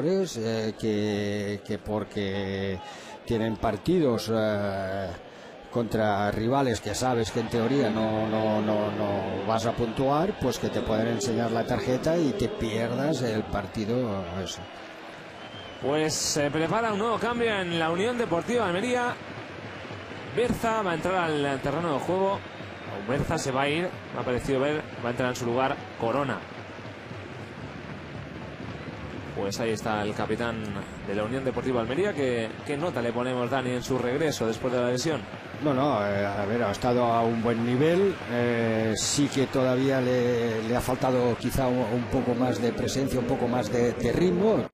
eh, que, que porque tienen partidos eh, contra rivales que sabes que en teoría no, no, no, no vas a puntuar, pues que te pueden enseñar la tarjeta y te pierdas el partido. Pues se prepara un nuevo cambio en la Unión Deportiva Almería. Berza va a entrar al terreno de juego. Berza se va a ir, me ha parecido ver, va a entrar en su lugar Corona. Pues ahí está el capitán de la Unión Deportiva Almería. ¿Qué, nota le ponemos, Dani, en su regreso después de la lesión? No, no, eh, a ver, ha estado a un buen nivel. eh, sí que todavía le, ha faltado quizá un, un poco más de presencia, un poco más de, de ritmo.